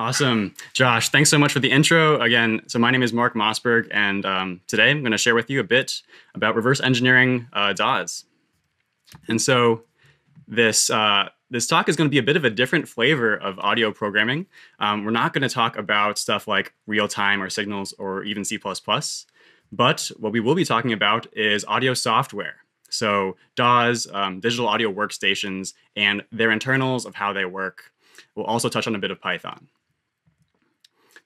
Awesome. Josh, thanks so much for the intro. Again, so my name is Mark Mossberg, and um, today I'm going to share with you a bit about reverse engineering uh, DAWs. And so this, uh, this talk is going to be a bit of a different flavor of audio programming. Um, we're not going to talk about stuff like real time or signals or even C++, but what we will be talking about is audio software. So DAWs, um, digital audio workstations, and their internals of how they work. We'll also touch on a bit of Python.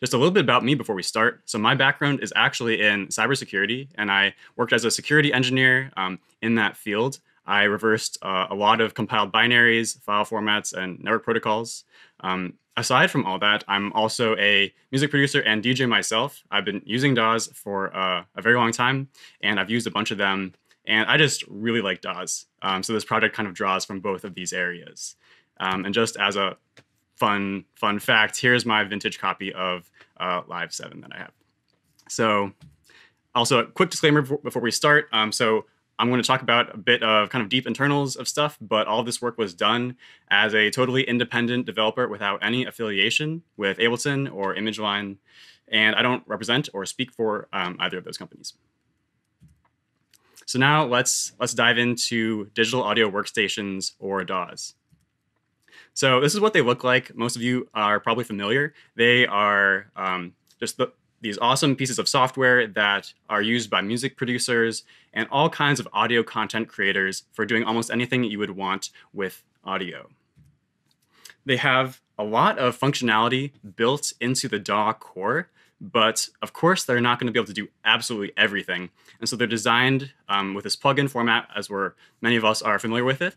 Just a little bit about me before we start. So my background is actually in cybersecurity, and I worked as a security engineer um, in that field. I reversed uh, a lot of compiled binaries, file formats, and network protocols. Um, aside from all that, I'm also a music producer and DJ myself. I've been using DAWs for uh, a very long time, and I've used a bunch of them. And I just really like DAWs. Um, so this project kind of draws from both of these areas. Um, and just as a fun fun fact, here's my vintage copy of uh, Live 7 that I have. So also a quick disclaimer before we start. Um, so I'm going to talk about a bit of kind of deep internals of stuff, but all this work was done as a totally independent developer without any affiliation with Ableton or ImageLine, and I don't represent or speak for um, either of those companies. So now let's let's dive into digital audio workstations or DAWs. So this is what they look like. Most of you are probably familiar. They are um, just the, these awesome pieces of software that are used by music producers and all kinds of audio content creators for doing almost anything you would want with audio. They have a lot of functionality built into the DAW core, but of course they're not going to be able to do absolutely everything. And so they're designed um, with this plugin format, as we're many of us are familiar with it,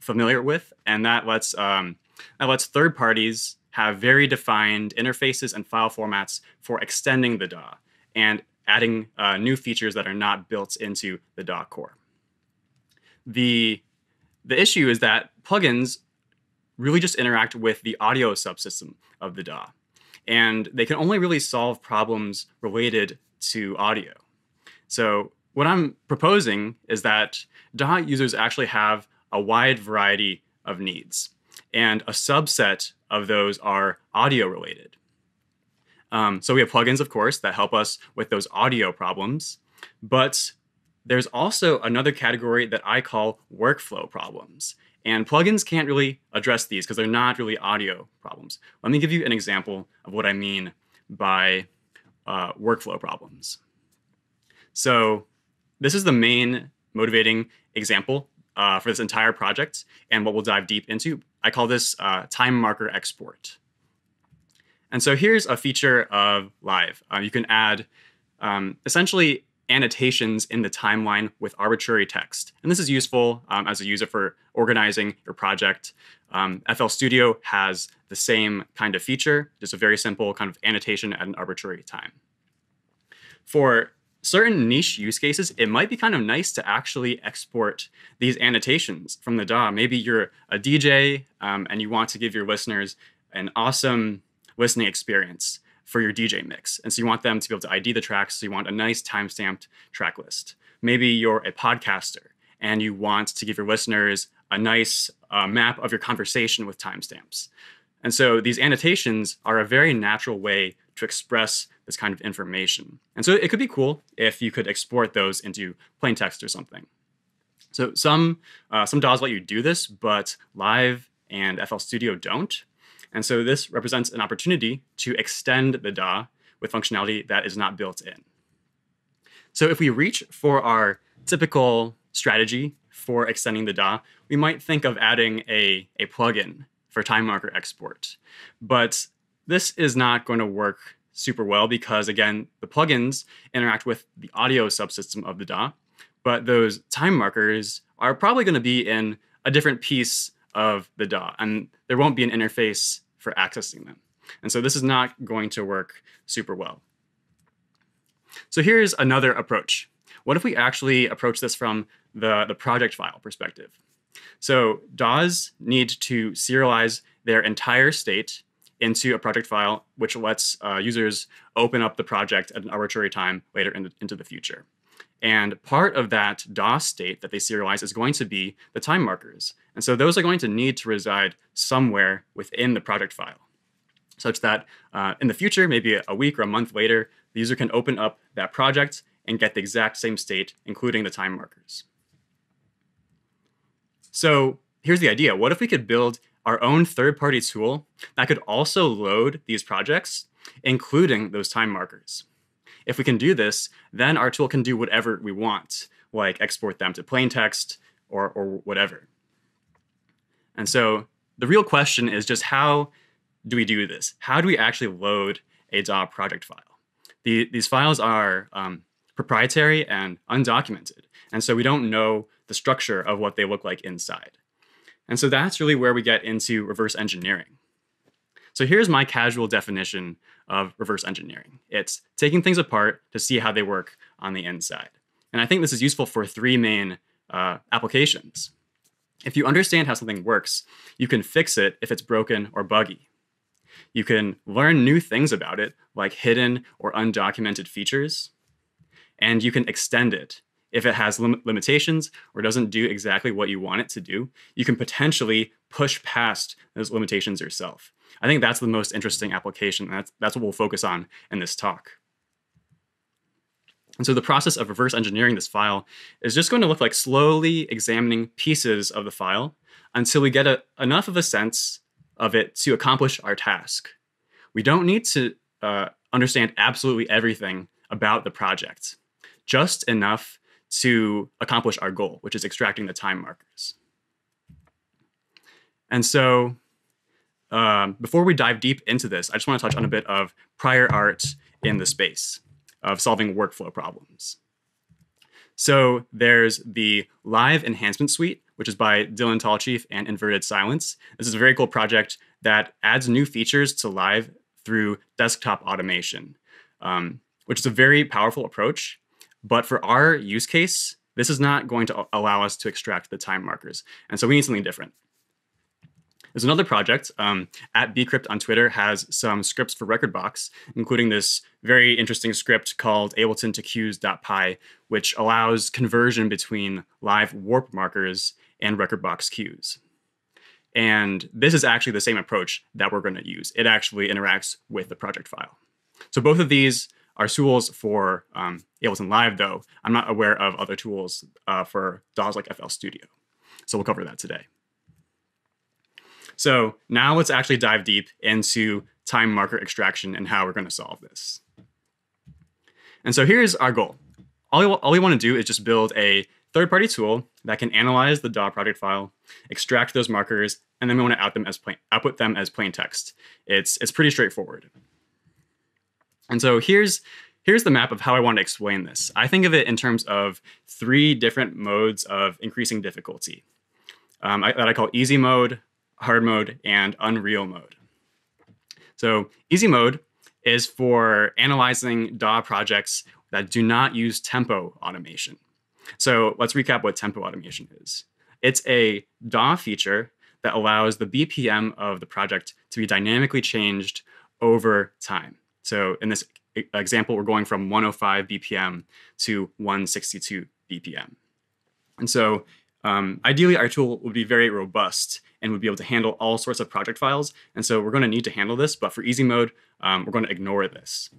familiar with, and that lets um, that lets third parties have very defined interfaces and file formats for extending the DAW and adding uh, new features that are not built into the DAW core. The the issue is that plugins really just interact with the audio subsystem of the DAW, and they can only really solve problems related to audio. So what I'm proposing is that DAW users actually have a wide variety of needs. And a subset of those are audio related. Um, so we have plugins, of course, that help us with those audio problems. But there's also another category that I call workflow problems. And plugins can't really address these because they're not really audio problems. Let me give you an example of what I mean by uh, workflow problems. So this is the main motivating example uh, for this entire project and what we'll dive deep into. I call this uh, time marker export. And so here's a feature of Live. Uh, you can add um, essentially annotations in the timeline with arbitrary text. And this is useful um, as a user for organizing your project. Um, FL Studio has the same kind of feature, just a very simple kind of annotation at an arbitrary time. For certain niche use cases, it might be kind of nice to actually export these annotations from the DAW. Maybe you're a DJ um, and you want to give your listeners an awesome listening experience for your DJ mix. And so you want them to be able to ID the tracks. So you want a nice time-stamped track list. Maybe you're a podcaster and you want to give your listeners a nice uh, map of your conversation with timestamps. And so these annotations are a very natural way to express this kind of information. And so it could be cool if you could export those into plain text or something. So some uh, some DAWs let you do this, but Live and FL Studio don't. And so this represents an opportunity to extend the DAW with functionality that is not built in. So if we reach for our typical strategy for extending the DAW, we might think of adding a, a plugin for time marker export. But this is not going to work super well because again, the plugins interact with the audio subsystem of the DAW, but those time markers are probably going to be in a different piece of the DAW, and there won't be an interface for accessing them. And so this is not going to work super well. So here's another approach. What if we actually approach this from the, the project file perspective? So DAWs need to serialize their entire state into a project file, which lets uh, users open up the project at an arbitrary time later in the, into the future. And part of that DAW's state that they serialize is going to be the time markers. And so those are going to need to reside somewhere within the project file. such that uh, in the future, maybe a week or a month later, the user can open up that project and get the exact same state, including the time markers. So here's the idea. What if we could build our own third-party tool that could also load these projects, including those time markers? If we can do this, then our tool can do whatever we want, like export them to plain text or, or whatever. And so the real question is just how do we do this? How do we actually load a DAW project file? The, these files are um, proprietary and undocumented, and so we don't know the structure of what they look like inside. And so that's really where we get into reverse engineering. So here's my casual definition of reverse engineering. It's taking things apart to see how they work on the inside. And I think this is useful for three main uh, applications. If you understand how something works, you can fix it if it's broken or buggy. You can learn new things about it, like hidden or undocumented features, and you can extend it. If it has lim limitations or doesn't do exactly what you want it to do, you can potentially push past those limitations yourself. I think that's the most interesting application. That's, that's what we'll focus on in this talk. And so the process of reverse engineering this file is just going to look like slowly examining pieces of the file until we get a, enough of a sense of it to accomplish our task. We don't need to uh, understand absolutely everything about the project, just enough to accomplish our goal, which is extracting the time markers. And so um, before we dive deep into this, I just want to touch on a bit of prior art in the space of solving workflow problems. So there's the Live Enhancement Suite, which is by Dylan Tallchief and Inverted Silence. This is a very cool project that adds new features to Live through desktop automation, um, which is a very powerful approach. But for our use case, this is not going to allow us to extract the time markers. And so we need something different. There's another project um, at bcrypt on Twitter has some scripts for Rekordbox, including this very interesting script called Ableton to cues.py, which allows conversion between live warp markers and Rekordbox cues. And this is actually the same approach that we're going to use. It actually interacts with the project file. So both of these are tools for um, Ableton Live, though. I'm not aware of other tools uh, for DAWs like FL Studio. So we'll cover that today. So now let's actually dive deep into time marker extraction and how we're going to solve this. And so here's our goal. All we, all we want to do is just build a third-party tool that can analyze the DAW project file, extract those markers, and then we want to out them as plain, output them as plain text. It's, it's pretty straightforward. And so here's, here's the map of how I want to explain this. I think of it in terms of three different modes of increasing difficulty um, I, that I call easy mode, hard mode, and unreal mode. So easy mode is for analyzing DAW projects that do not use tempo automation. So let's recap what tempo automation is. It's a DAW feature that allows the BPM of the project to be dynamically changed over time. So in this example, we're going from 105 BPM to 162 BPM. And so um, ideally, our tool would be very robust and would be able to handle all sorts of project files. And so we're going to need to handle this, but for easy mode, um, we're going to ignore this.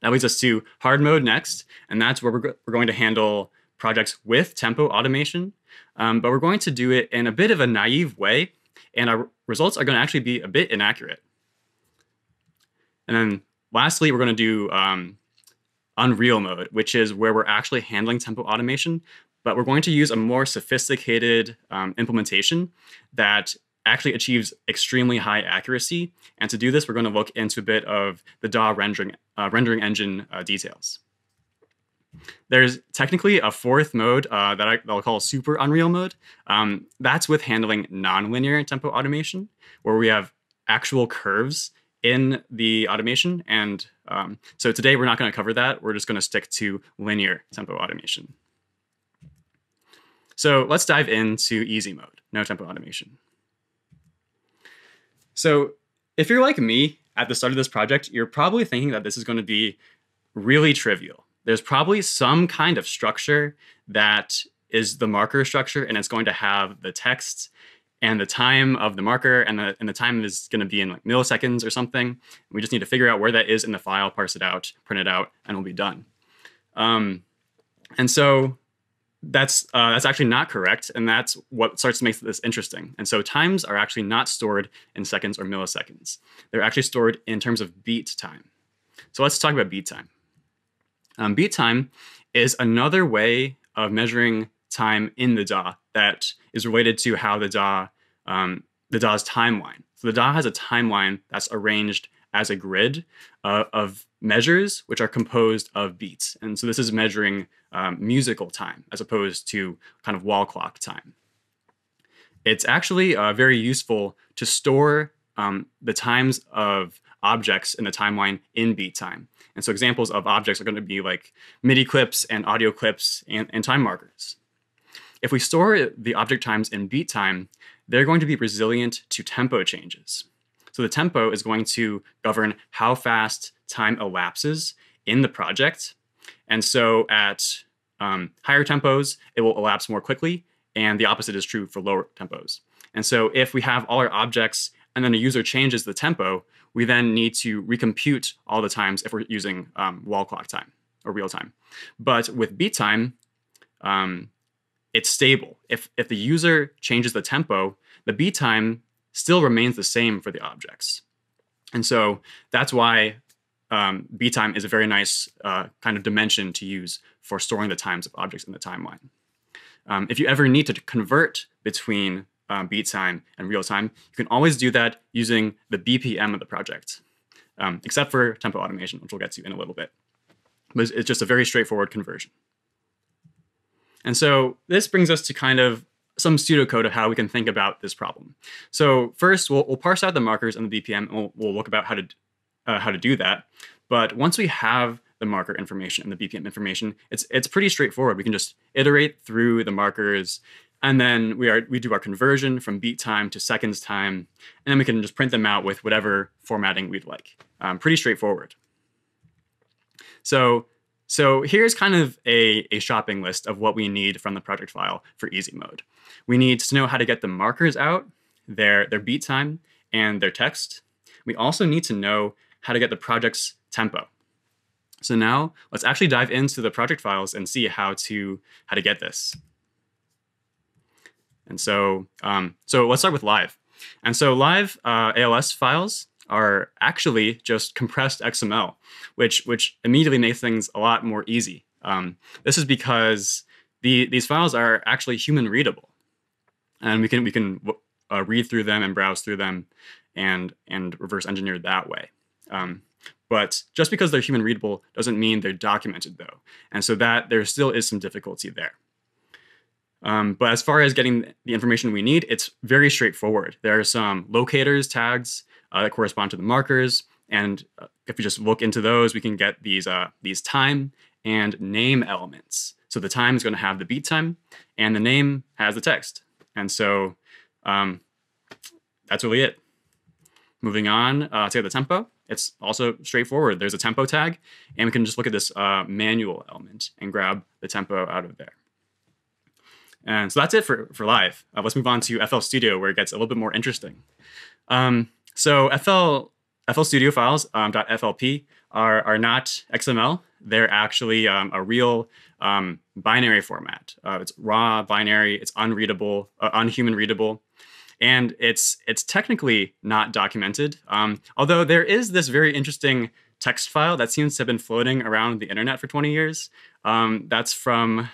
That leads us to hard mode next, and that's where we're, we're going to handle projects with tempo automation, um, but we're going to do it in a bit of a naive way, and our results are going to actually be a bit inaccurate. And then lastly, we're going to do um, Unreal mode, which is where we're actually handling tempo automation, but we're going to use a more sophisticated um, implementation that actually achieves extremely high accuracy. And to do this, we're going to look into a bit of the DAW rendering, uh, rendering engine uh, details. There's technically a fourth mode uh, that, I, will call super unreal mode. Um, that's with handling nonlinear tempo automation, where we have actual curves in the automation. And um, so today we're not going to cover that. We're just going to stick to linear tempo automation. So let's dive into easy mode, no tempo automation. So if you're like me at the start of this project, you're probably thinking that this is going to be really trivial. There's probably some kind of structure that is the marker structure and it's going to have the text and the time of the marker, and the and the time is going to be in like milliseconds or something. We just need to figure out where that is in the file, parse it out, print it out, and we'll be done. Um, and so that's uh, that's actually not correct, and that's what starts to make this interesting. And so times are actually not stored in seconds or milliseconds; they're actually stored in terms of beat time. So let's talk about beat time. Um, beat time is another way of measuring time in the DAW that is related to how the DAW um, the DAW's timeline. So the DAW has a timeline that's arranged as a grid uh, of measures which are composed of beats. And so this is measuring um, musical time as opposed to kind of wall clock time. It's actually uh, very useful to store um, the times of objects in the timeline in beat time. And so examples of objects are going to be like MIDI clips and audio clips and, and time markers. If we store the object times in beat time, they're going to be resilient to tempo changes. So the tempo is going to govern how fast time elapses in the project. And so at um, higher tempos, it will elapse more quickly, and the opposite is true for lower tempos. And so if we have all our objects and then a user changes the tempo, we then need to recompute all the times if we're using um, wall clock time or real time. But with beat time, um, it's stable. If, if the user changes the tempo, the beat time still remains the same for the objects. And so that's why um, beat time is a very nice uh, kind of dimension to use for storing the times of objects in the timeline. Um, if you ever need to convert between um, beat time and real time, you can always do that using the BPM of the project, um, except for tempo automation, which we'll get to in a little bit. But it's just a very straightforward conversion. And so this brings us to kind of some pseudocode of how we can think about this problem. So first, we'll, we'll parse out the markers in the BPM, and we'll, we'll look about how to uh, how to do that. But once we have the marker information and the BPM information, it's it's pretty straightforward. We can just iterate through the markers, and then we are we do our conversion from beat time to seconds time, and then we can just print them out with whatever formatting we'd like. Um, pretty straightforward. So so here's kind of a, a shopping list of what we need from the project file for easy mode. We need to know how to get the markers out, their, their beat time, and their text. We also need to know how to get the project's tempo. So now let's actually dive into the project files and see how to how to get this. And so um, so let's start with live. And so live uh, ALS files are actually just compressed XML, which which immediately makes things a lot more easy. Um, this is because the these files are actually human readable, and we can we can uh, read through them and browse through them, and and reverse engineer that way. Um, but just because they're human readable doesn't mean they're documented though. And so that there still is some difficulty there. Um, but as far as getting the information we need, it's very straightforward. There are some locators tags uh, that correspond to the markers. And uh, if we just look into those, we can get these, uh, these time and name elements. So the time is going to have the beat time, and the name has the text. And so um, that's really it. Moving on uh, to the tempo it's also straightforward. There's a tempo tag, and we can just look at this uh, manual element and grab the tempo out of there. And so that's it for, for live. Uh, let's move on to FL Studio, where it gets a little bit more interesting. Um, so FL, FL Studio files, um, .flp, are, are not XML. They're actually um, a real um, binary format. Uh, it's raw binary, it's unreadable, uh, unhuman readable and it's it's technically not documented. Um, although there is this very interesting text file that seems to have been floating around the internet for 20 years. Um, that's from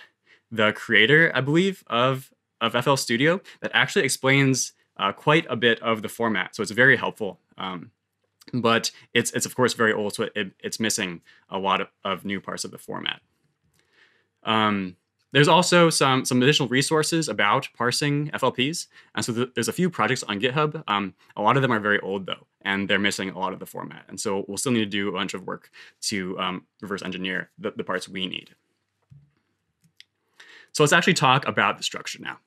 the creator, I believe, of of FL Studio that actually explains uh, quite a bit of the format. So it's very helpful. Um, but it's it's of course very old, so it, it's missing a lot of, of new parts of the format. Um, there's also some, some additional resources about parsing FLPs. And so th there's a few projects on GitHub. Um, a lot of them are very old though, and they're missing a lot of the format. And so we'll still need to do a bunch of work to um, reverse engineer the, the parts we need. So let's actually talk about the structure now.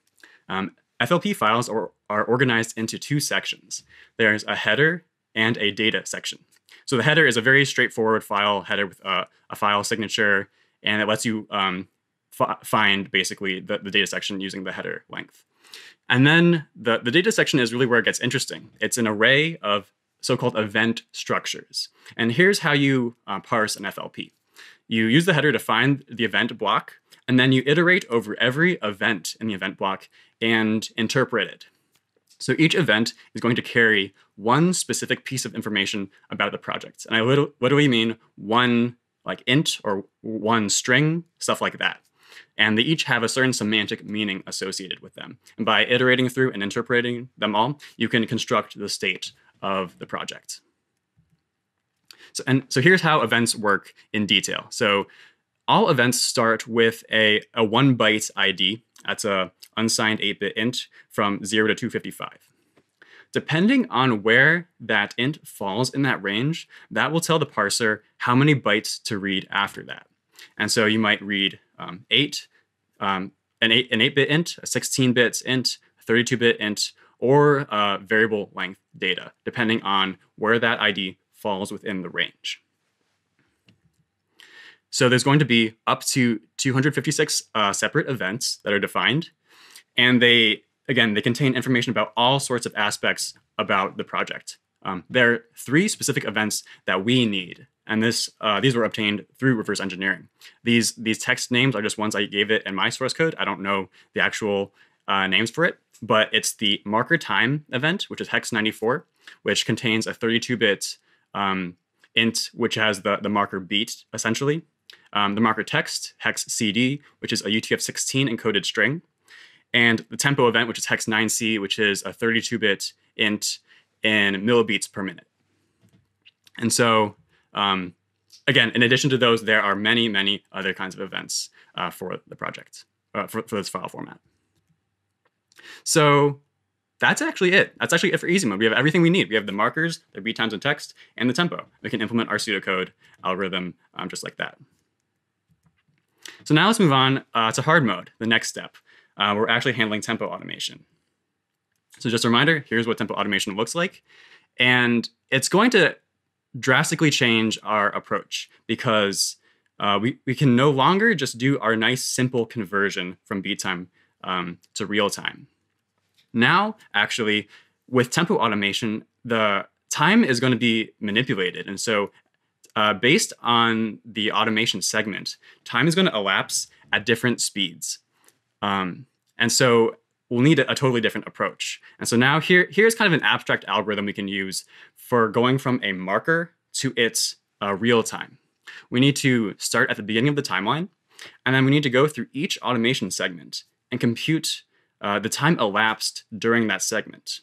Um, FLP files are, are organized into two sections. There's a header and a data section. So the header is a very straightforward file header with a, a file signature, and it lets you um, find basically the, the data section using the header length. And then the, the data section is really where it gets interesting. It's an array of so-called event structures. And here's how you uh, parse an FLP. You use the header to find the event block, and then you iterate over every event in the event block and interpret it. So each event is going to carry one specific piece of information about the project. And I literally mean one like int or one string, stuff like that. And they each have a certain semantic meaning associated with them. And by iterating through and interpreting them all, you can construct the state of the project. So, and so here's how events work in detail. So all events start with a, a one byte ID. That's a unsigned 8-bit int from 0 to 255. Depending on where that int falls in that range, that will tell the parser how many bytes to read after that. And so you might read um, 8, um, an 8 an 8-bit int, a 16-bit int, a 32-bit int, or uh, variable length data, depending on where that ID falls within the range. So there's going to be up to 256 uh, separate events that are defined, and they again they contain information about all sorts of aspects about the project. Um, there are three specific events that we need, and this uh, these were obtained through reverse engineering. These these text names are just ones I gave it in my source code. I don't know the actual uh, names for it, but it's the marker time event, which is hex 94, which contains a 32-bit um, int, which has the, the marker beat, essentially. Um, the marker text, hex CD, which is a UTF-16 encoded string. And the tempo event, which is hex 9C, which is a 32-bit int in millibeats per minute. And so, um, again, in addition to those, there are many, many other kinds of events uh, for the project, uh, for, for this file format. So that's actually it. That's actually it for easy mode. We have everything we need. We have the markers, the beat times and text, and the tempo. We can implement our pseudocode algorithm um, just like that. So now let's move on uh, to hard mode, the next step. Uh, we're actually handling tempo automation. So just a reminder, here's what tempo automation looks like. And it's going to drastically change our approach because uh, we, we can no longer just do our nice simple conversion from beat time um, to real time. Now, actually, with tempo automation, the time is going to be manipulated. And so, uh, based on the automation segment, time is going to elapse at different speeds. Um, and so, we'll need a, a, totally different approach. And so, now here, here's kind of an abstract algorithm we can use for going from a marker to its uh, real time. We need to start at the beginning of the timeline, and then we need to go through each automation segment and compute uh, the time elapsed during that segment.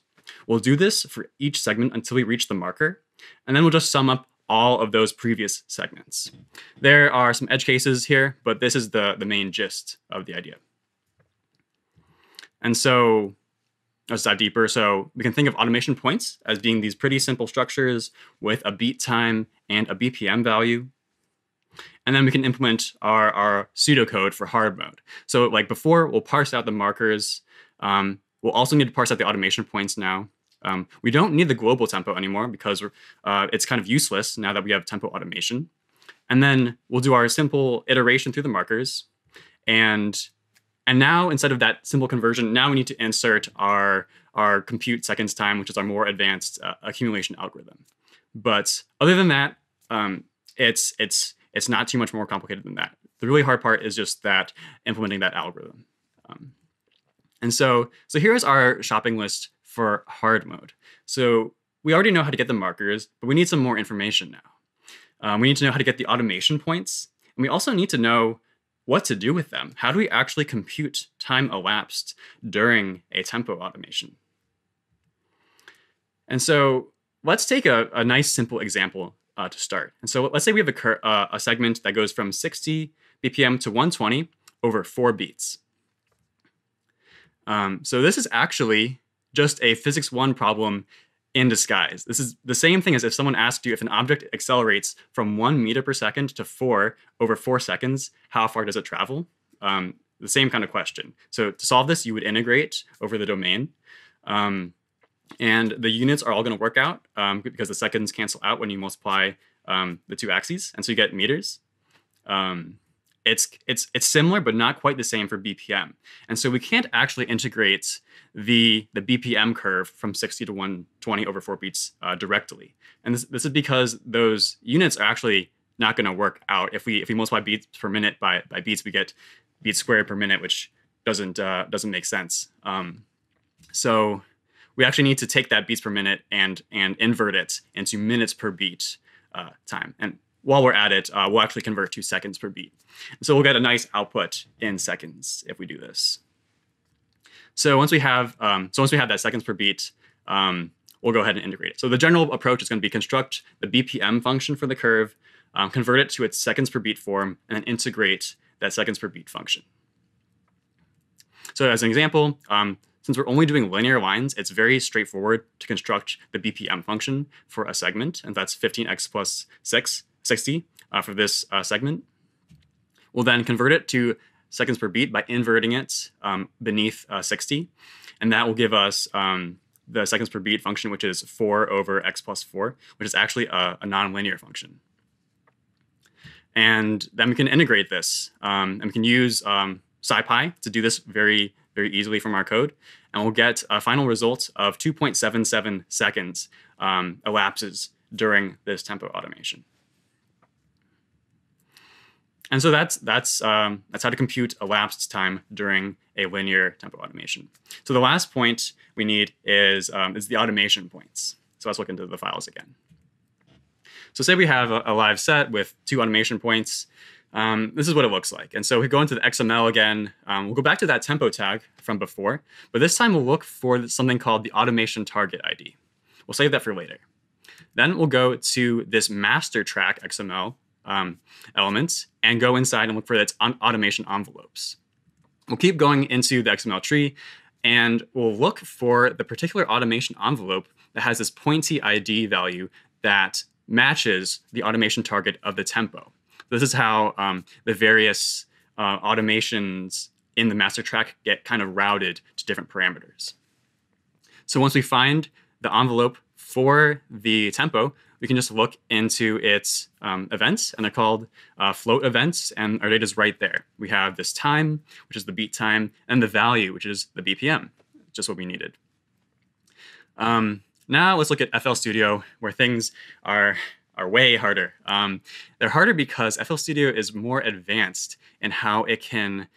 We'll do this for each segment until we reach the marker, and then we'll just sum up all of those previous segments. There are some edge cases here, but this is the, the main gist of the idea. And so let's dive deeper. So we can think of automation points as being these pretty simple structures with a beat time and a BPM value. And then we can implement our, our pseudocode for hard mode. So like before, we'll parse out the markers. Um, we'll also need to parse out the automation points now. Um, we don't need the global tempo anymore because uh, it's kind of useless now that we have tempo automation. And then we'll do our simple iteration through the markers. And, and now instead of that simple conversion, now we need to insert our, our compute seconds time, which is our more advanced uh, accumulation algorithm. But other than that, um, it's, it's, it's not too much more complicated than that. The really hard part is just that implementing that algorithm. Um, and so, so here's our shopping list for hard mode. So we already know how to get the markers, but we need some more information now. Um, we need to know how to get the automation points, and we also need to know what to do with them. How do we actually compute time elapsed during a tempo automation? And so let's take a, a nice simple example uh, to start. And so let's say we have a, uh, a segment that goes from 60 BPM to 120 over four beats. Um, so this is actually just a physics one problem in disguise. This is the same thing as if someone asked you if an object accelerates from one meter per second to four over four seconds, how far does it travel? Um, the same kind of question. So to solve this, you would integrate over the domain. Um, and the units are all going to work out um, because the seconds cancel out when you multiply um, the two axes. And so you get meters. Um, it's it's it's similar but not quite the same for BPM. And so we can't actually integrate the the BPM curve from 60 to 120 over four beats uh, directly. And this, this is because those units are actually not going to work out. If we if we multiply beats per minute by by beats, we get beats squared per minute, which doesn't uh, doesn't make sense. Um, so we actually need to take that beats per minute and and invert it into minutes per beat uh, time. And while we're at it, uh, we'll actually convert to seconds per beat. So we'll get a nice output in seconds if we do this. So once we have um, so once we have that seconds per beat, um, we'll go ahead and integrate it. So the general approach is going to be construct the BPM function for the curve, um, convert it to its seconds per beat form, and then integrate that seconds per beat function. So as an example, um, since we're only doing linear lines, it's very straightforward to construct the BPM function for a segment, and that's 15x plus 6, 60 uh, for this uh, segment. We'll then convert it to seconds per beat by inverting it um, beneath uh, 60, and that will give us um, the seconds per beat function, which is 4 over x plus 4, which is actually a, a nonlinear function. And then we can integrate this, um, and we can use um, SciPy to do this very, very easily from our code. And we'll get a final result of 2.77 seconds um, elapses during this tempo automation. And so that's that's um, that's how to compute elapsed time during a linear tempo automation. So the last point we need is um, is the automation points. So let's look into the files again. So say we have a, a live set with two automation points. Um, this is what it looks like. And so we go into the XML again. Um, we'll go back to that tempo tag from before, but this time we'll look for something called the automation target ID. We'll save that for later. Then we'll go to this master track XML um, elements and go inside and look for its automation envelopes. We'll keep going into the XML tree and we'll look for the particular automation envelope that has this pointee ID value that matches the automation target of the tempo. This is how um, the various uh, automations in the master track get kind of routed to different parameters. So once we find the envelope for the tempo, we can just look into its um, events, and they're called uh, float events, and our data is right there. We have this time, which is the beat time, and the value, which is the BPM, just what we needed. Um, now let's look at FL Studio, where things are are way harder. Um, they're harder because FL Studio is more advanced in how it can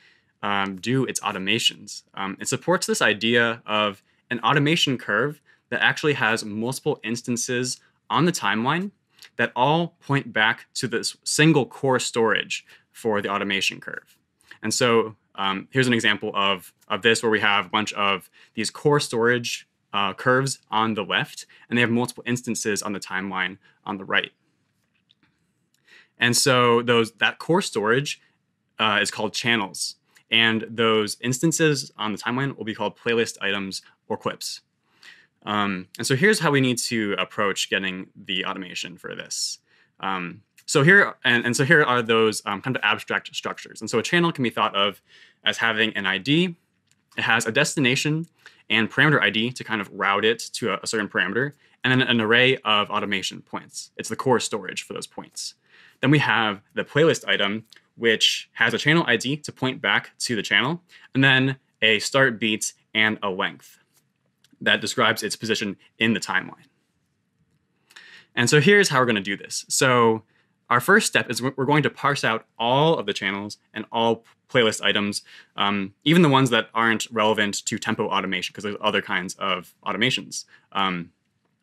um, do its automations. Um, it supports this idea of an automation curve that actually has multiple instances on the timeline that all point back to this single core storage for the automation curve. And so um, here's an example of, of this where we have a bunch of these core storage uh, curves on the left, and they have multiple instances on the timeline on the right. And so those that core storage uh, is called channels, and those instances on the timeline will be called playlist items or clips. Um, and so here's how we need to approach getting the automation for this. Um, so here and, and so here are those um, kind of abstract structures. And so a channel can be thought of as having an ID. It has a destination and parameter ID to kind of route it to a, a certain parameter, and then an array of automation points. It's the core storage for those points. Then we have the playlist item, which has a channel ID to point back to the channel, and then a start beat and a length that describes its position in the timeline. And so here's how we're going to do this. So our first step is we're going to parse out all of the channels and all playlist items, um, even the ones that aren't relevant to tempo automation, because there's other kinds of automations. Um,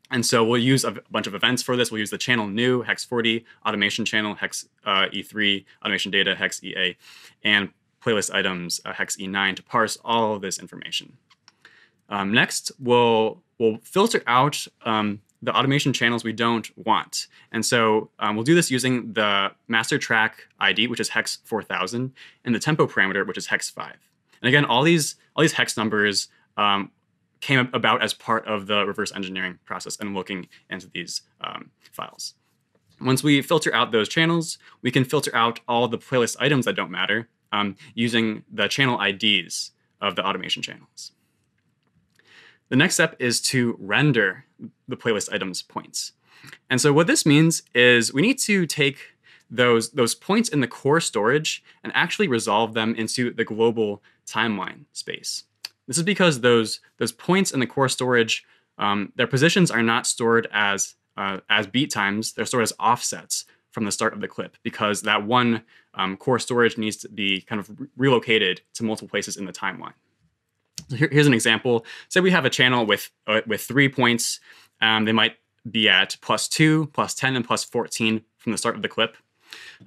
and so we'll use a bunch of events for this. We'll use the channel new, hex 40, automation channel, hex uh, E3, automation data, hex EA, and playlist items, uh, hex E9 to parse all of this information. Um, next, we'll, we'll filter out um, the automation channels we don't want. And so um, we'll do this using the master track ID, which is hex 4000, and the tempo parameter, which is hex 5. And again, all these, all these hex numbers um, came about as part of the reverse engineering process and looking into these um, files. Once we filter out those channels, we can filter out all the playlist items that don't matter um, using the channel IDs of the automation channels. The next step is to render the playlist items points. And so what this means is we need to take those those points in the core storage and actually resolve them into the global timeline space. This is because those those points in the core storage, um, their positions are not stored as uh, as beat times; they're stored as offsets from the start of the clip because that one um, core storage needs to be kind of re- relocated to multiple places in the timeline. Here, here's an example. Say we have a channel with uh, with three points. Um, they might be at plus two, plus 10, and plus 14 from the start of the clip.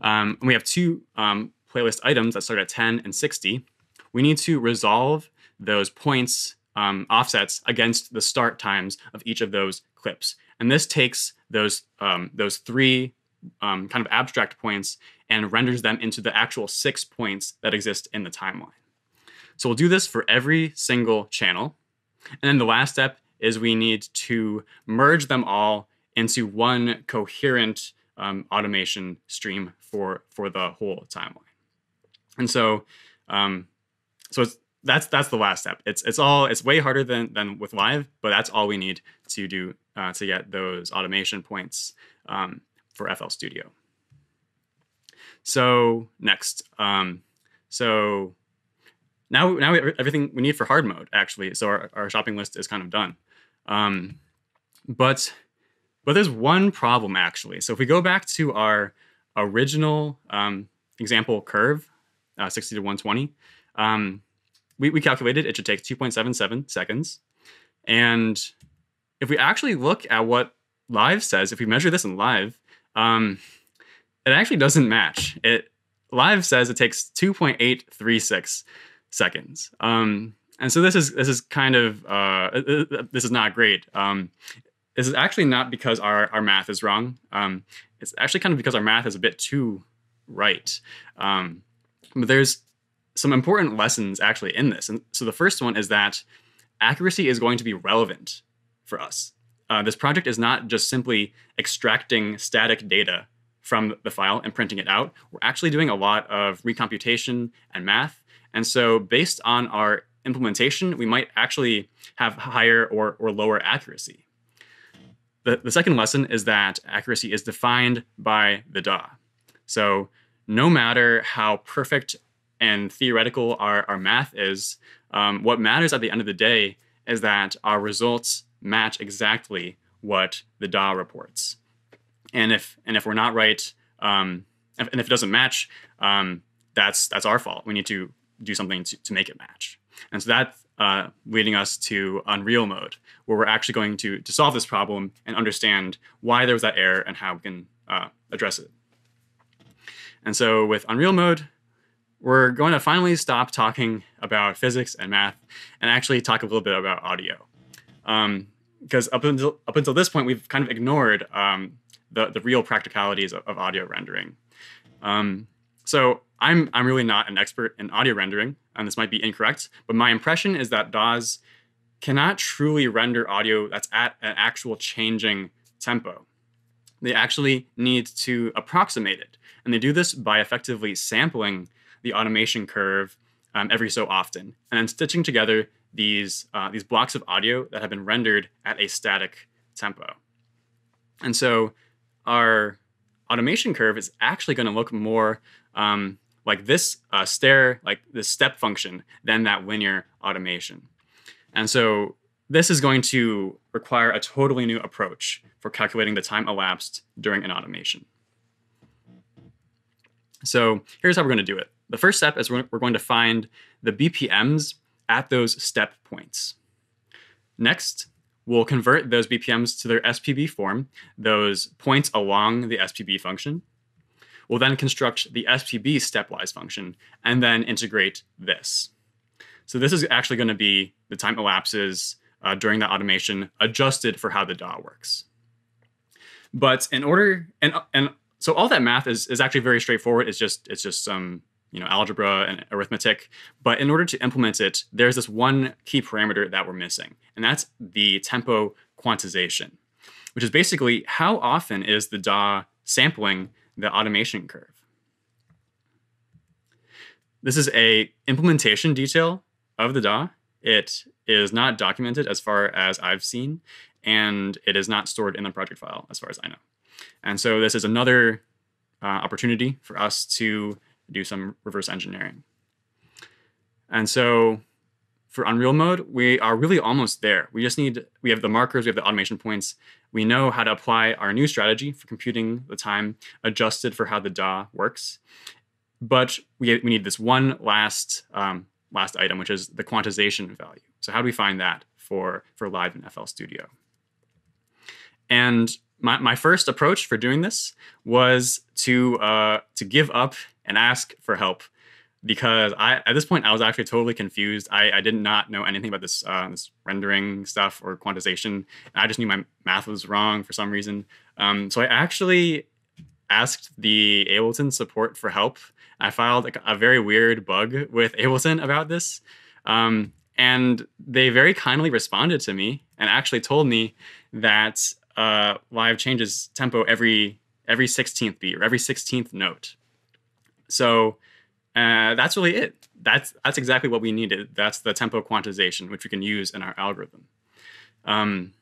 Um, and we have two um, playlist items that start at 10 and 60. We need to resolve those points um, offsets against the start times of each of those clips. And this takes those, um, those three um, kind of abstract points and renders them into the actual six points that exist in the timeline. So we'll do this for every single channel. And then the last step is we need to merge them all into one coherent um, automation stream for for the whole timeline. And so, um, so that's that's the last step. It's it's all it's way harder than than with live, but that's all we need to do uh, to get those automation points um, for FL Studio. So next, um, so now now everything we need for hard mode actually. So our, our shopping list is kind of done. Um, but but there's one problem actually. So if we go back to our original um, example curve, uh, 60 to 120, um, we, we calculated it should take 2.77 seconds. And if we actually look at what live says, if we measure this in live, um, it actually doesn't match. It live says it takes 2.836 seconds. Um, and so this is this is kind of uh, uh, uh, this is not great. Um, this is actually not because our, our math is wrong. Um, it's actually kind of because our math is a bit too right. Um, but there's some important lessons actually in this. And so the first one is that accuracy is going to be relevant for us. Uh, this project is not just simply extracting static data from the file and printing it out. We're actually doing a lot of recomputation and math. And so, based on our implementation, we might actually have higher or, or lower accuracy. The, the second lesson is that accuracy is defined by the DAW. So no matter how perfect and theoretical our, our math is, um, what matters at the end of the day is that our results match exactly what the DAW reports. And if and if we're not right, um, and if it doesn't match, um, that's that's our fault. We need to do something to, to make it match. And so that's uh, leading us to Unreal mode, where we're actually going to, to solve this problem and understand why there was that error and how we can uh, address it. And so with Unreal mode, we're going to finally stop talking about physics and math and actually talk a little bit about audio. Because um, up until up until this point, we've kind of ignored um, the the real practicalities of, of audio rendering. Um, so I'm I'm really not an expert in audio rendering, and this might be incorrect, but my impression is that DAWs cannot truly render audio that's at an actual changing tempo. They actually need to approximate it, and they do this by effectively sampling the automation curve um, every so often, and then stitching together these uh, these blocks of audio that have been rendered at a static tempo. And so our automation curve is actually going to look more um, like this uh, stair, like this step function, than that linear automation. And so this is going to require a totally new approach for calculating the time elapsed during an automation. So here's how we're going to do it. The first step is we're going to find the BPMs at those step points. Next, we'll convert those BPMs to their SPB form, those points along the SPB function. We'll then construct the SPB stepwise function and then integrate this. So this is actually going to be the time elapses uh, during that automation adjusted for how the DAW works. But in order, and, and so all that math is, is actually very straightforward. It's just, it's just some you know, algebra and arithmetic. But in order to implement it, there's this one key parameter that we're missing, and that's the tempo quantization, which is basically how often is the DAW sampling the automation curve. This is a implementation detail of the DAW. It is not documented as far as I've seen, and it is not stored in the project file as far as I know. And so this is another uh, opportunity for us to do some reverse engineering. And so for Unreal mode, we are really almost there. We just need, we have the markers, we have the automation points. We know how to apply our new strategy for computing the time adjusted for how the DAW works. But we, we need this one last, um, last item, which is the quantization value. So how do we find that for, for live in FL Studio? And my, my first approach for doing this was to, uh, to give up and ask for help because I at this point I was actually totally confused. I, I did not know anything about this, uh, this rendering stuff or quantization. I just knew my math was wrong for some reason. Um, so I actually asked the Ableton support for help. I filed a, a very weird bug with Ableton about this. Um, and they very kindly responded to me and actually told me that uh, live changes tempo every every 16th beat or every 16th note. So uh, that's really it. That's that's exactly what we needed. That's the tempo quantization, which we can use in our algorithm. Um,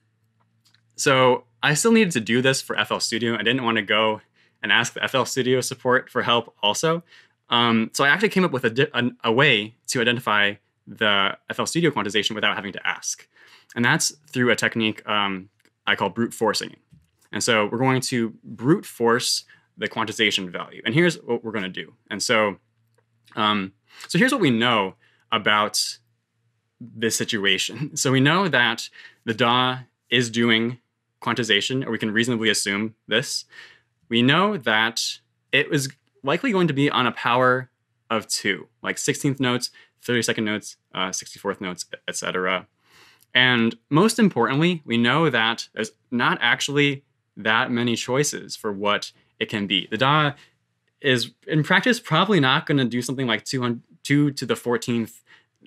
so I still needed to do this for FL Studio. I didn't want to go and ask the FL Studio support for help also. Um, so I actually came up with a, a, a, way to identify the FL Studio quantization without having to ask. And that's through a technique um, I call brute forcing. And so we're going to brute force the quantization value. And here's what we're going to do. And so um, so here's what we know about this situation. So we know that the DAW is doing quantization, or we can reasonably assume this. We know that it was likely going to be on a power of two, like 16th notes, 32nd notes, uh, 64th notes, etc. And most importantly, we know that there's not actually that many choices for what it can be. The DAW is in practice probably not going to do something like 200, 2 to the 14th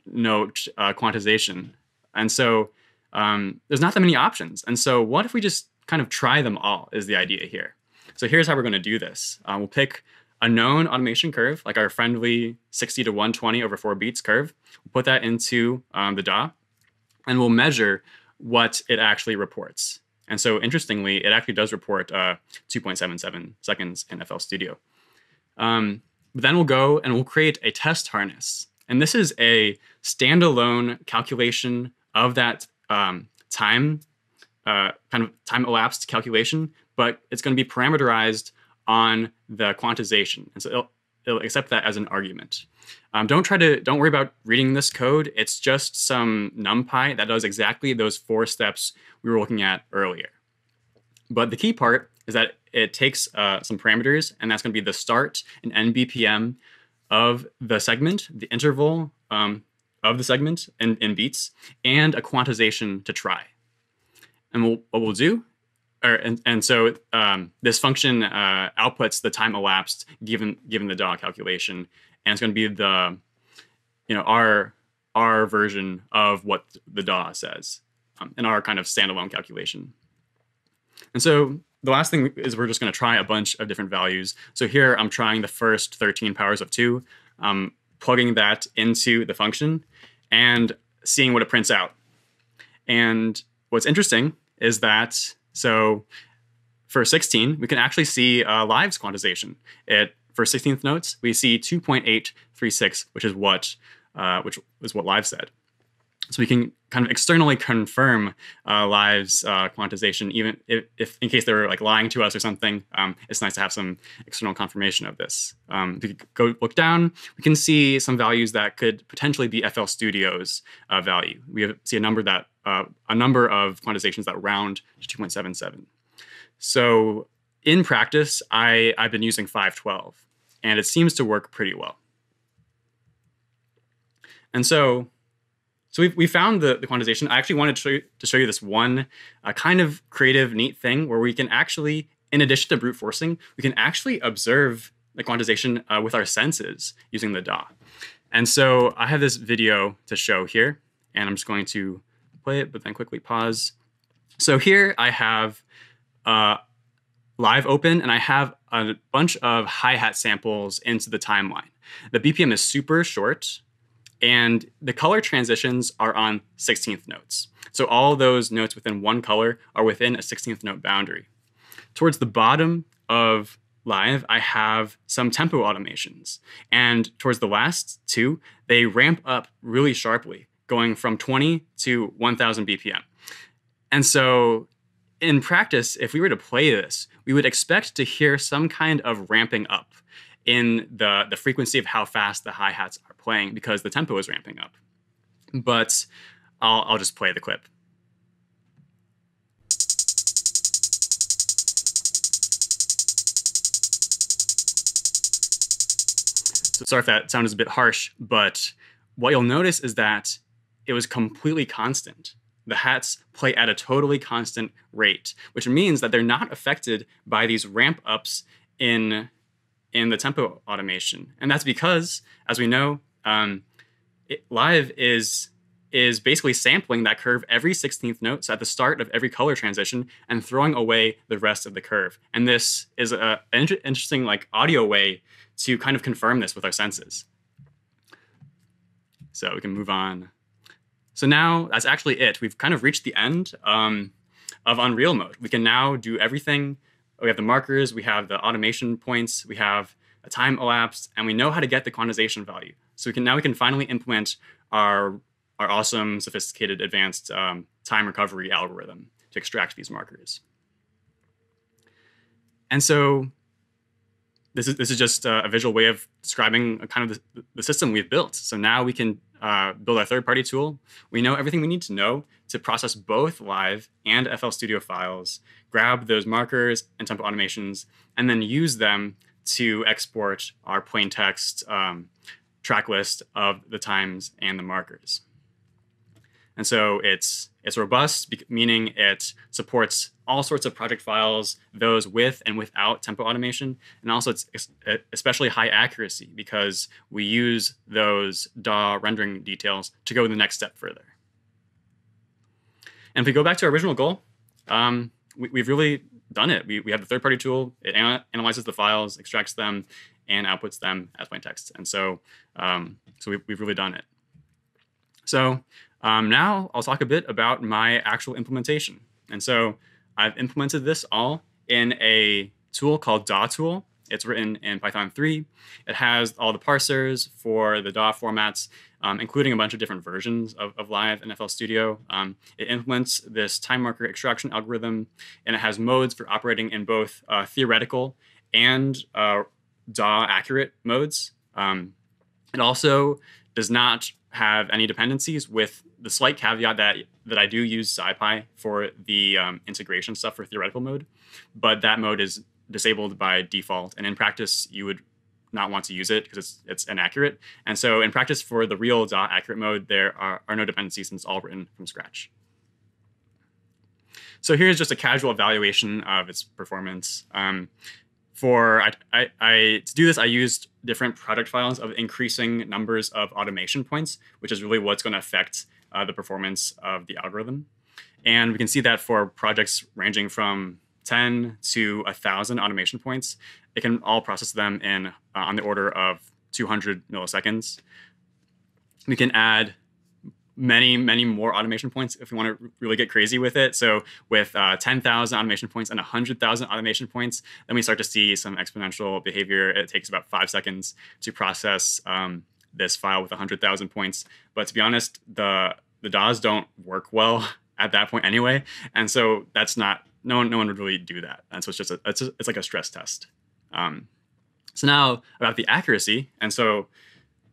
note uh, quantization. And so um, there's not that many options. And so what if we just kind of try them all is the idea here. So here's how we're going to do this. Uh, we'll pick a known automation curve, like our friendly 60 to 120 over 4 beats curve. We'll put that into um, the DAW, and we'll measure what it actually reports. And so interestingly, it actually does report uh, 2.77 seconds in FL Studio. Um, then we'll go and we'll create a test harness. And this is a standalone calculation of that um, time, uh, kind of time elapsed calculation, but it's going to be parameterized on the quantization. And so it'll, it'll accept that as an argument. Um, don't try to, don't worry about reading this code. It's just some NumPy that does exactly those four steps we were looking at earlier. But the key part is that it takes uh, some parameters, and that's going to be the start and end BPM of the segment, the interval um, of the segment in, in, beats, and a quantization to try. And we'll, what we'll do, or, and, and so um, this function uh, outputs the time elapsed given given the DAW calculation, and it's going to be the, you know, our our version of what the DAW says um, in our kind of standalone calculation. And so the last thing is we're just going to try a bunch of different values. So here I'm trying the first 13 powers of 2, um, plugging that into the function and seeing what it prints out. And what's interesting is that, so for 16, we can actually see uh, lives quantization. It, for 16th notes, we see 2.836, which is what, uh, which is what live said. So we can kind of externally confirm uh, lives uh, quantization, even if, if, in case they were like lying to us or something. Um, it's nice to have some external confirmation of this. Um, if we go look down, we can see some values that could potentially be FL Studio's uh, value. We have, see a number that uh, a number of quantizations that round to 2.77. So in practice, I, I've been using 512, and it seems to work pretty well. And so so we we found the, the quantization. I actually wanted to show you, to show you this one uh, kind of creative, neat thing where we can actually, in addition to brute forcing, we can actually observe the quantization uh, with our senses using the DAW. And so I have this video to show here, and I'm just going to play it, but then quickly pause. So here I have uh, live open, and I have a bunch of hi-hat samples into the timeline. The BPM is super short, and the color transitions are on 16th notes. So all those notes within one color are within a 16th note boundary. Towards the bottom of live, I have some tempo automations. And towards the last two, they ramp up really sharply, going from 20 to 1000 BPM. And so in practice, if we were to play this, we would expect to hear some kind of ramping up in the, the frequency of how fast the hi hats are playing because the tempo is ramping up. But I'll, I'll just play the clip. So sorry if that sound is a bit harsh, but what you'll notice is that it was completely constant. The hats play at a totally constant rate, which means that they're not affected by these ramp ups in in the tempo automation, and that's because, as we know, um, it, live is is basically sampling that curve every 16th note, so at the start of every color transition, and throwing away the rest of the curve. And this is a, an interesting like audio way to kind of confirm this with our senses. So we can move on. So now that's actually it. We've kind of reached the end um, of Unreal mode. We can now do everything. We have the markers, we have the automation points, we have a time elapsed, and we know how to get the quantization value. So we can now we can finally implement our our awesome, sophisticated, advanced um, time recovery algorithm to extract these markers. And so this is this is just a, visual way of describing kind of the, the system we've built. So now we can uh, build our third-party tool. We know everything we need to know to process both live and FL Studio files, grab those markers and tempo automations, and then use them to export our plain text um, track list of the times and the markers. And so it's it's robust, meaning it supports all sorts of project files, those with and without tempo automation. And also it's especially high accuracy because we use those DAW rendering details to go the next step further. And if we go back to our original goal, um, we, have really done it. We, we have the third-party tool. It analyzes the files, extracts them, and outputs them as plain text. And so, um, so we've, we've really done it. So um, now I'll talk a bit about my actual implementation. And so I've implemented this all in a tool called DAWTool. It's written in Python 3. It has all the parsers for the DAW formats, um, including a bunch of different versions of, of Live and FL Studio. Um, it implements this time marker extraction algorithm, and it has modes for operating in both uh, theoretical and uh, DAW accurate modes. Um, it also does not have any dependencies with the slight caveat that that I do use SciPy for the um, integration stuff for theoretical mode, but that mode is disabled by default. And in practice, you would not want to use it because it's it's inaccurate. And so in practice for the real DAW accurate mode, there are, are no dependencies since it's all written from scratch. So here's just a casual evaluation of its performance. Um, for I, I, I, to do this, I used different product files of increasing numbers of automation points, which is really what's going to affect uh, the performance of the algorithm. And we can see that for projects ranging from 10 to 1,000 automation points, it can all process them in uh, on the order of 200 milliseconds. We can add many, many more automation points if we want to really get crazy with it. So with uh, 10,000 automation points and 100,000 automation points, then we start to see some exponential behavior. It takes about five seconds to process um, this file with 100,000 points. But to be honest, the the DAWs don't work well at that point anyway, and so that's not no one no one would really do that. And so it's just a, it's a, it's like a stress test. Um, so now about the accuracy, and so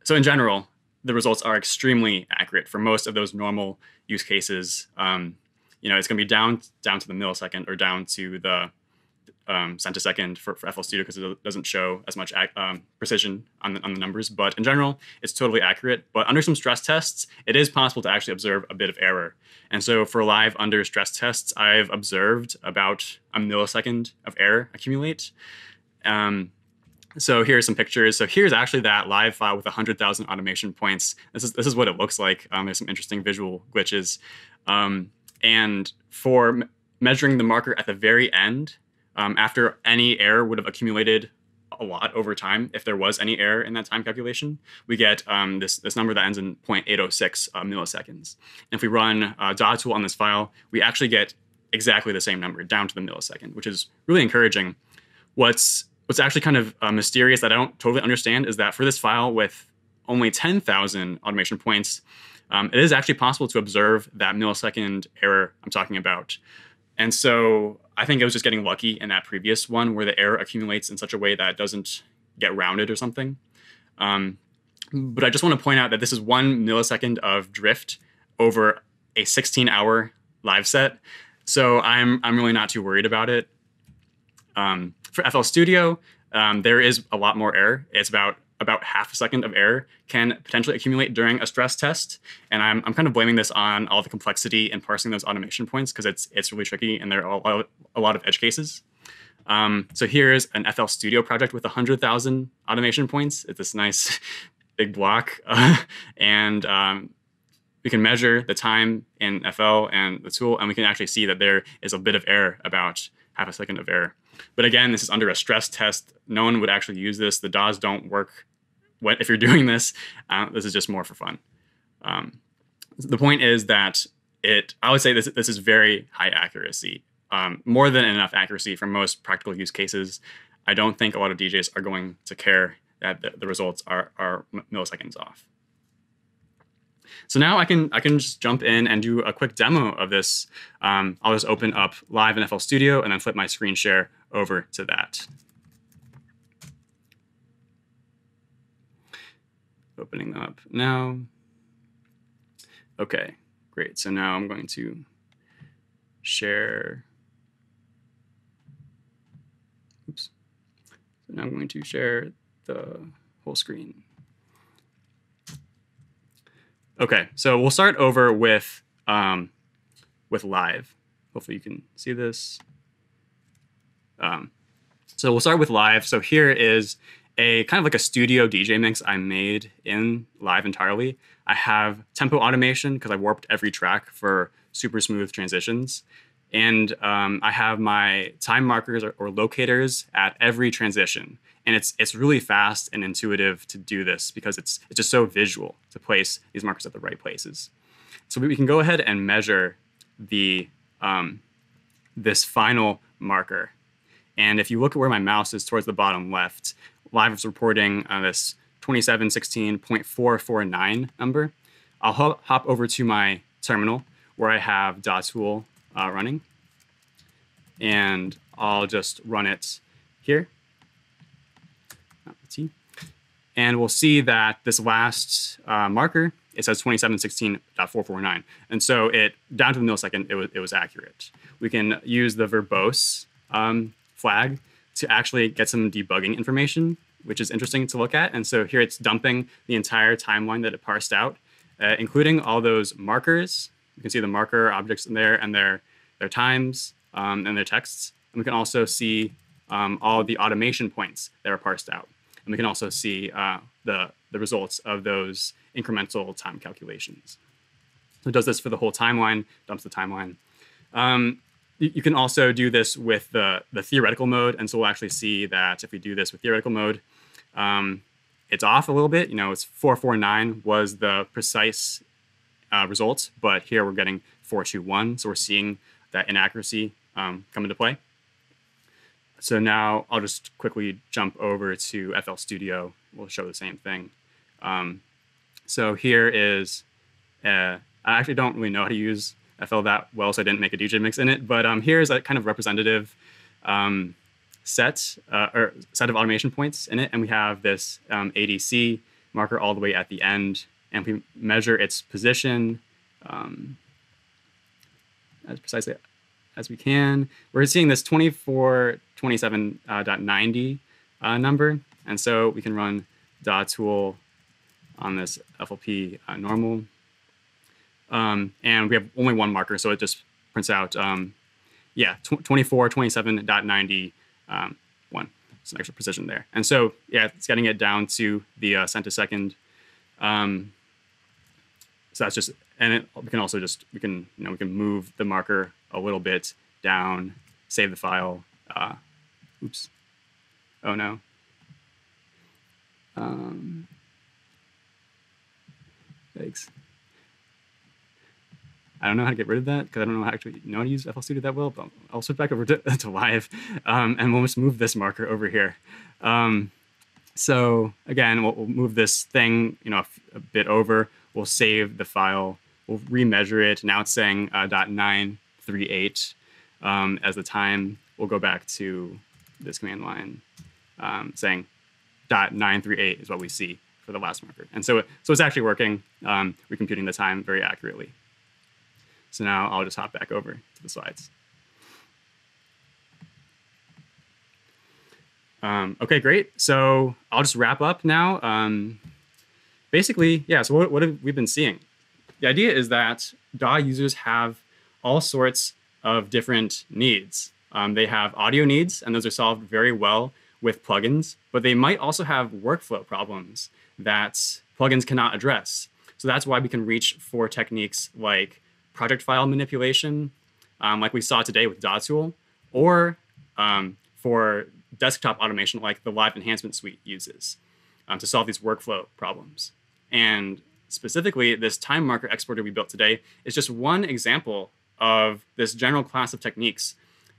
so in general, the results are extremely accurate for most of those normal use cases. Um, you know, it's going to be down down to the millisecond or down to the um, centisecond for, for FL Studio because it doesn't show as much um, precision on the, on the numbers. But in general, it's totally accurate. But under some stress tests, it is possible to actually observe a bit of error. And so for live under stress tests, I've observed about a millisecond of error accumulate. Um, so here's some pictures. So here's actually that live file with 100,000 automation points. This is this is what it looks like. Um, there's some interesting visual glitches. Um, and for measuring the marker at the very end, um, after any error would have accumulated a lot over time, if there was any error in that time calculation, we get um, this, this number that ends in 0.806 uh, milliseconds. And if we run uh, DAWTool on this file, we actually get exactly the same number down to the millisecond, which is really encouraging. What's what's actually kind of uh, mysterious that I don't totally understand is that for this file with only 10,000 automation points, um, it is actually possible to observe that millisecond error I'm talking about. And so I think it was just getting lucky in that previous one where the error accumulates in such a way that it doesn't get rounded or something. Um, but I just want to point out that this is one millisecond of drift over a 16 hour live set. So I'm, I'm really not too worried about it. Um, for FL Studio, um, there is a lot more error. It's about about half a second of error can potentially accumulate during a stress test. And I'm, I'm kind of blaming this on all the complexity in parsing those automation points because it's it's really tricky and there are a lot of, a lot of edge cases. Um, so here's an FL Studio project with 100,000 automation points. It's this nice big block. And um, we can measure the time in FL and the tool, and we can actually see that there is a bit of error, about half a second of error. But again, this is under a stress test. No one would actually use this. The DAWs don't work if you're doing this. Uh, this is just more for fun. Um, the point is that it, I would say this, this is very high accuracy, um, more than enough accuracy for most practical use cases. I don't think a lot of DJs are going to care that the, the results are, are milliseconds off. So now I can I can just jump in and do a quick demo of this. Um, I'll just open up Live in FL Studio and then flip my screen share over to that. Opening up now. Okay, great. So now I'm going to share. Oops. So now I'm going to share the whole screen. Okay, so we'll start over with um, with live. Hopefully you can see this. Um, so we'll start with live. So here is a kind of like a studio DJ mix I made in live entirely. I have tempo automation because I warped every track for super smooth transitions. And um, I have my time markers or, or locators at every transition and it's it's really fast and intuitive to do this because it's it's just so visual to place these markers at the right places. So we can go ahead and measure the um, this final marker, and if you look at where my mouse is towards the bottom left, Live is reporting uh, this 2716.449 number. I'll hop, hop over to my terminal where I have DAWTool uh, running, and I'll just run it here. Let's see, And we'll see that this last uh, marker, it says 2716.449. And so it down to the millisecond, it was, it was accurate. We can use the verbose um, flag to actually get some debugging information, which is interesting to look at. And so here it's dumping the entire timeline that it parsed out, uh, including all those markers. You can see the marker objects in there and their, their times um, and their texts. And we can also see um, all the automation points that are parsed out. And we can also see uh, the, the results of those incremental time calculations. So it does this for the whole timeline, dumps the timeline. Um, you, you, can also do this with the, the theoretical mode. And so we'll actually see that if we do this with theoretical mode, um, it's off a little bit. You know, it's 449 was the precise uh, result, but here we're getting 421. So we're seeing that inaccuracy um, come into play. So now I'll just quickly jump over to FL Studio. We'll show the same thing. Um, so here is, uh, I actually don't really know how to use FL that well, so I didn't make a DJ mix in it. But um, here's a kind of representative um, set uh, or set of automation points in it, and we have this um, ADC marker all the way at the end, and we measure its position um, as precisely as we can. We're seeing this 2427.90 uh, uh, number. And so we can run dot DAWTool on this FLP uh, normal. Um, and we have only one marker, so it just prints out, um, yeah, 2427.90 um, one. Some extra precision there. And so, yeah, it's getting it down to the uh, centisecond. Um, so that's just, and it, we can also just, we can, you know, we can move the marker a little bit down, save the file. Uh, oops. Oh no. Um, thanks. I don't know how to get rid of that because I don't know how to actually know how to use FL Studio that well, but I'll switch back over to, to live um, and we'll just move this marker over here. Um, so again, we'll, we'll, move this thing, you know, a, a, bit over. We'll save the file. We'll remeasure it. Now it's saying uh, .938 um, as the time. We'll go back to this command line um, saying .938 is what we see for the last marker. And so, so it's actually working, um, recomputing the time very accurately. So now I'll just hop back over to the slides. Um, okay, great. So I'll just wrap up now. Um, basically, yeah, so what, what have we been seeing? The idea is that DAW users have all sorts of different needs. Um, they have audio needs, and those are solved very well with plugins, but they might also have workflow problems that plugins cannot address. So that's why we can reach for techniques like project file manipulation, um, like we saw today with DAWTool, or um, for desktop automation like the Live Enhancement Suite uses um, to solve these workflow problems. And specifically, this time marker exporter we built today is just one example of this general class of techniques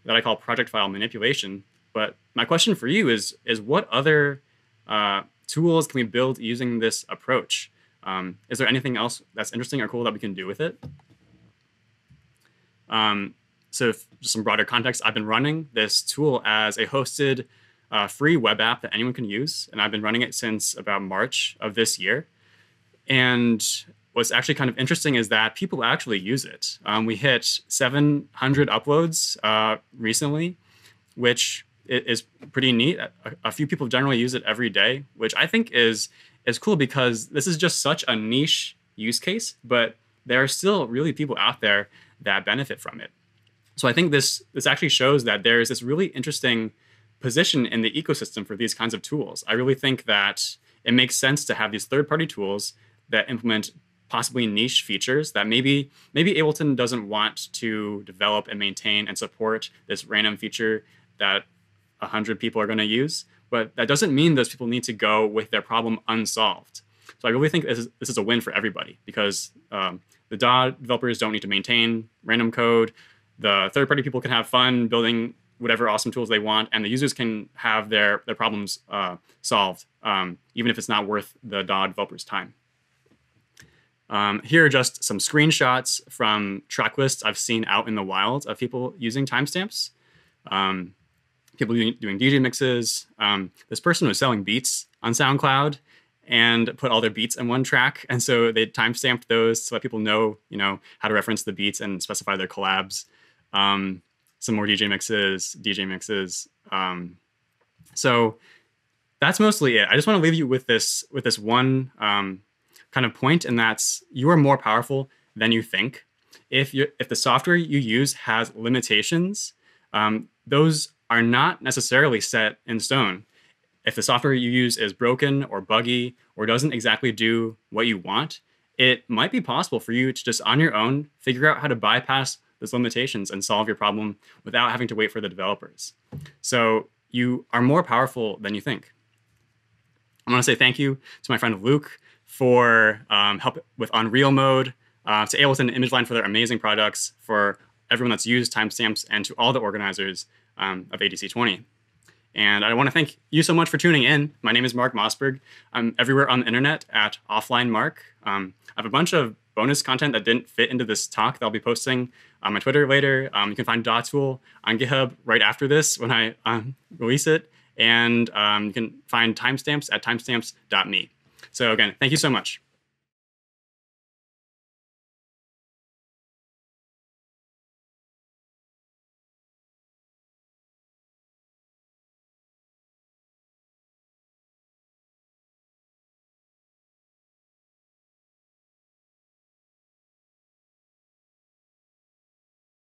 that I call project file manipulation. But my question for you is, is what other uh, tools can we build using this approach? Um, is there anything else that's interesting or cool that we can do with it? Um, so just some broader context, I've been running this tool as a hosted uh, free web app that anyone can use. And I've been running it since about March of this year. And what's actually kind of interesting is that people actually use it. Um, we hit 700 uploads uh, recently, which is pretty neat. A, a, few people generally use it every day, which I think is is cool because this is just such a niche use case, but there are still really people out there that benefit from it. So I think this this actually shows that there is this really interesting position in the ecosystem for these kinds of tools. I really think that it makes sense to have these third-party tools that implement possibly niche features that maybe maybe Ableton doesn't want to develop and maintain and support this random feature that 100 people are going to use. But that doesn't mean those people need to go with their problem unsolved. So I really think this is, this is a win for everybody because um, the DAW developers don't need to maintain random code. The third-party people can have fun building whatever awesome tools they want, and the users can have their their problems uh, solved, um, even if it's not worth the DAW developers' time. Um, here are just some screenshots from track lists I've seen out in the wild of people using timestamps. Um, people doing, DJ mixes. Um, this person was selling beats on SoundCloud and put all their beats in one track. And so they timestamped those to let people know, you know, how to reference the beats and specify their collabs. Um, some more DJ mixes, DJ mixes. Um, so that's mostly it. I just want to leave you with this with this one um, kind of point, and that's you are more powerful than you think. If you if the software you use has limitations, um, those are not necessarily set in stone. If the software you use is broken or buggy or doesn't exactly do what you want, it might be possible for you to just on your own figure out how to bypass those limitations and solve your problem without having to wait for the developers. So you are more powerful than you think. I want to say thank you to my friend Luke for um, help with Unreal Mode, uh, to Ableton and ImageLine for their amazing products, for everyone that's used timestamps, and to all the organizers um, of ADC20. And I want to thank you so much for tuning in. My name is Mark Mossberg. I'm everywhere on the internet at Offline Mark. Um, I have a bunch of bonus content that didn't fit into this talk that I'll be posting on my Twitter later. Um, you can find DAWTool on GitHub right after this when I um, release it. And um, you can find timestamps at timestamps.me. So again, thank you so much.